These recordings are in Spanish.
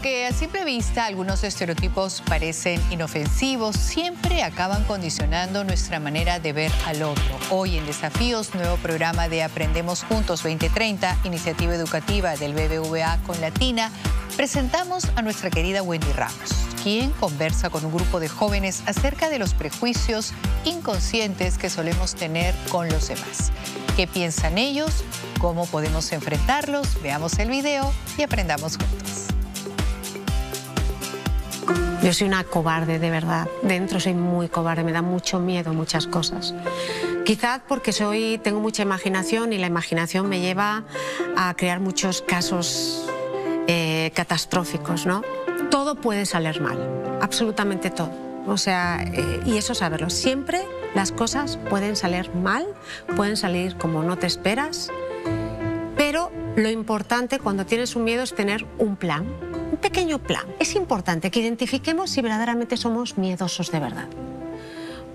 aunque a simple vista algunos estereotipos parecen inofensivos, siempre acaban condicionando nuestra manera de ver al otro. Hoy en Desafíos, nuevo programa de Aprendemos Juntos 2030, iniciativa educativa del BBVA con Latina, presentamos a nuestra querida Wendy Ramos, quien conversa con un grupo de jóvenes acerca de los prejuicios inconscientes que solemos tener con los demás. ¿Qué piensan ellos? ¿Cómo podemos enfrentarlos? Veamos el video y aprendamos juntos. Yo soy una cobarde, de verdad. Dentro soy muy cobarde, me da mucho miedo muchas cosas. Quizás porque soy, tengo mucha imaginación y la imaginación me lleva a crear muchos casos eh, catastróficos, ¿no? Todo puede salir mal, absolutamente todo. O sea, eh, y eso saberlo. Siempre las cosas pueden salir mal, pueden salir como no te esperas, pero lo importante cuando tienes un miedo es tener un plan un pequeño plan. Es importante que identifiquemos si verdaderamente somos miedosos de verdad.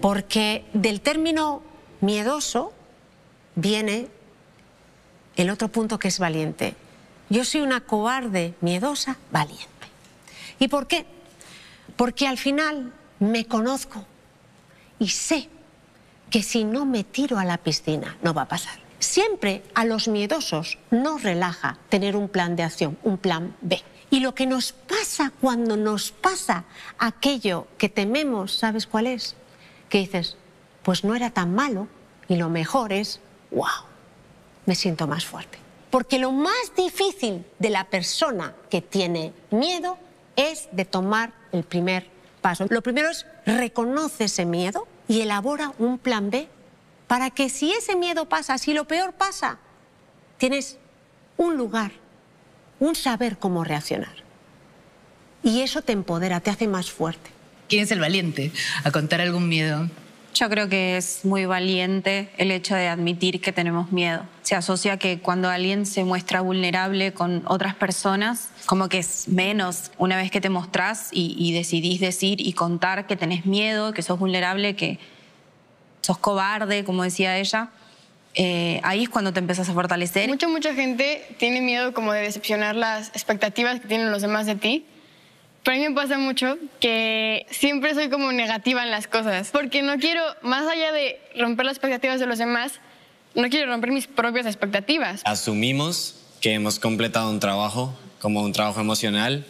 Porque del término miedoso viene el otro punto que es valiente. Yo soy una cobarde miedosa valiente. ¿Y por qué? Porque al final me conozco y sé que si no me tiro a la piscina no va a pasar. Siempre a los miedosos nos relaja tener un plan de acción, un plan B. Y lo que nos pasa cuando nos pasa aquello que tememos, ¿sabes cuál es? Que dices, pues no era tan malo y lo mejor es, wow, me siento más fuerte. Porque lo más difícil de la persona que tiene miedo es de tomar el primer paso. Lo primero es reconoce ese miedo y elabora un plan B para que si ese miedo pasa, si lo peor pasa, tienes un lugar un saber cómo reaccionar. Y eso te empodera, te hace más fuerte. ¿Quién es el valiente a contar algún miedo? Yo creo que es muy valiente el hecho de admitir que tenemos miedo. Se asocia que cuando alguien se muestra vulnerable con otras personas, como que es menos una vez que te mostrás y, y decidís decir y contar que tenés miedo, que sos vulnerable, que sos cobarde, como decía ella. Eh, ahí es cuando te empiezas a fortalecer. Mucha, mucha gente tiene miedo como de decepcionar las expectativas que tienen los demás de ti. Pero a mí me pasa mucho que siempre soy como negativa en las cosas, porque no quiero, más allá de romper las expectativas de los demás, no quiero romper mis propias expectativas. Asumimos que hemos completado un trabajo, como un trabajo emocional,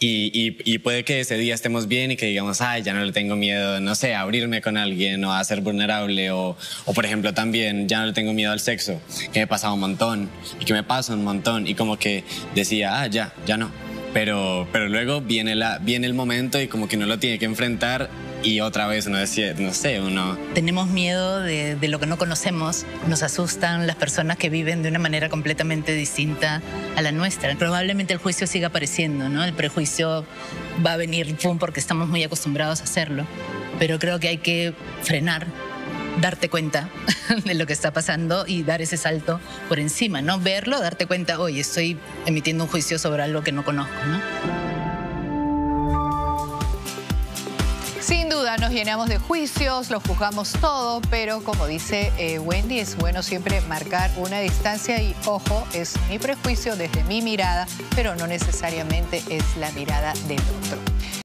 y, puede que ese día estemos bien y que digamos, ay, ya no le tengo miedo, no sé, a abrirme con alguien o a ser vulnerable o, o, por ejemplo también ya no le tengo miedo al sexo, que me pasa un montón y que me pasa un montón y como que decía, ah, ya, ya no. Pero, pero luego viene, la, viene el momento y como que no lo tiene que enfrentar y otra vez uno decía, no sé, uno... Tenemos miedo de, de, lo que no conocemos, nos asustan las personas que viven de una manera completamente distinta la nuestra. Probablemente el juicio siga apareciendo, ¿no? El prejuicio va a venir pum, porque estamos muy acostumbrados a hacerlo, pero creo que hay que frenar darte cuenta de lo que está pasando y dar ese salto por encima, ¿no? Verlo, darte cuenta, oye, estoy emitiendo un juicio sobre algo que no conozco, ¿no? Sin duda nos llenamos de juicios, lo juzgamos todo, pero como dice eh, Wendy, es bueno siempre marcar una distancia y ojo, es mi prejuicio desde mi mirada, pero no necesariamente es la mirada del otro.